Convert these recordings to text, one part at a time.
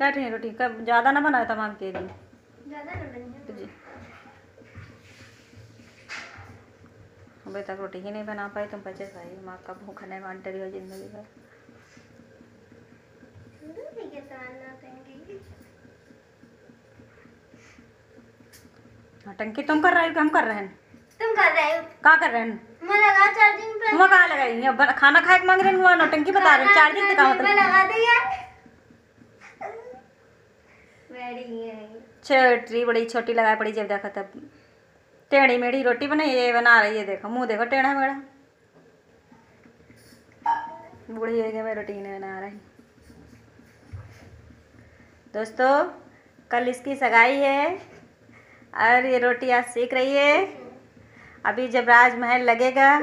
क्या ठे रोटी कब ज़्यादा ना बनाया तमाम के लिए अभी तक रोटी ही नहीं बना पाई तुम बचे सही माँ का भूख नहीं मान रही हो ज़िंदगी भर। है नौटंकी तुम कर रहे हो हम कर रहे हैं? तुम कर रहे हो। क्या कर रहे हैं? मैं लगा चार्जिंग पे तुम कहाँ लगाई? हैं? खाना खाए मांग रहे हैं? नौटंकी बता रहे हैं। चार्जिंग से कहाँ मैं लगा दी है? छोटी बड़ी छोटी लगाई पड़ी जब देखा तब टेढ़ी मेढ़ी रोटी बनाई ये बना रही है, देखो, मुँह देखो टेढ़ा मेढ़ा। बूढ़ी हो मैं रोटी नहीं बना रही। दोस्तों, कल इसकी सगाई है और ये रोटी आज सीख रही है। अभी जब राजमहल लगेगा,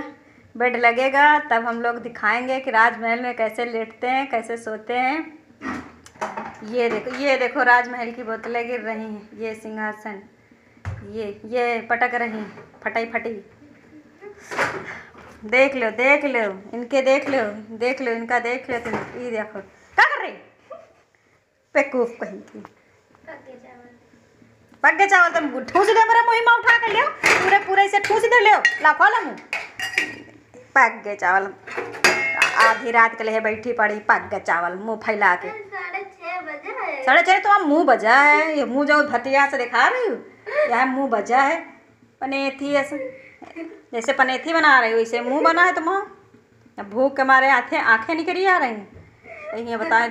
बेड लगेगा, तब हम लोग दिखाएँगे कि राजमहल में कैसे लेटते हैं, कैसे सोते हैं। ये देखो ये देखो, राजमहल की बोतलें गिर रही हैं। ये सिंहासन, ये ये पटक रही फटाई फटी देख लो देख लो, इनके देख लो देख लो, इनका देख लो तुम। ये देखो, क्या कर रही बेवकूफ़ कहीं की। पके चावल तुम ठूस दे मेरा मुँह में उठा कर लियो। पूरे पूरे इसे ठूस दे, लियो। ला खोलो मुँह। पक गए चावल। आधी रात के लिए बैठी पड़ी पक चावल, मुँह फैला के। साढ़े चार तो मुँह बजा है। ये मुँह जो भतिया से दिखा रही हूँ। यह मुँह बजा है। पनेथी ऐसे। जैसे पनेथी बना रही हूँ, इसे मुँह बना है तो अब भूख के मारे आँखें आँखें निकली आ रही हैं। ये बताएँ